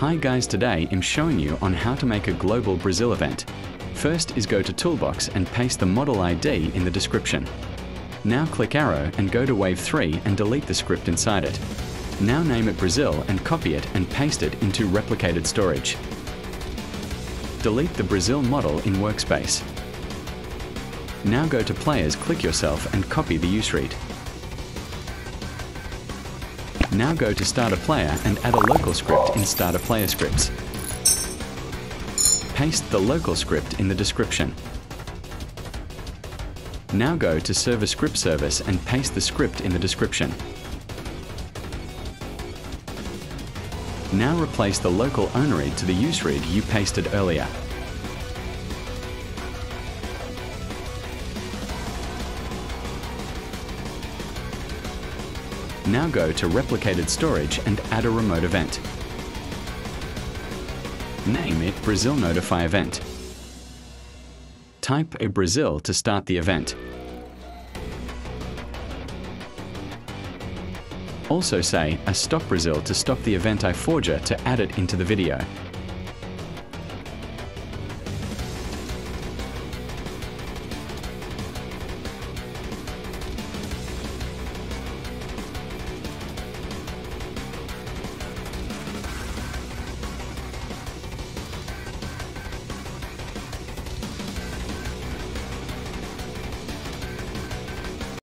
Hi guys, today I'm showing you on how to make a global Brazil event. First is go to Toolbox and paste the model ID in the description. Now click arrow and go to Wave 3 and delete the script inside it. Now name it Brazil and copy it and paste it into replicated storage. Delete the Brazil model in Workspace. Now go to Players, click yourself and copy the UserId. Now go to StarterPlayer and add a local script in StarterPlayer scripts. Paste the local script in the description. Now go to Server Script Service and paste the script in the description. Now replace the local ownerId to the UserId you pasted earlier. Now go to Replicated Storage and add a remote event. Name it Brazil Notify Event. Type a Brazil to start the event. Also say a Stop Brazil to stop the event iForger to add it into the video.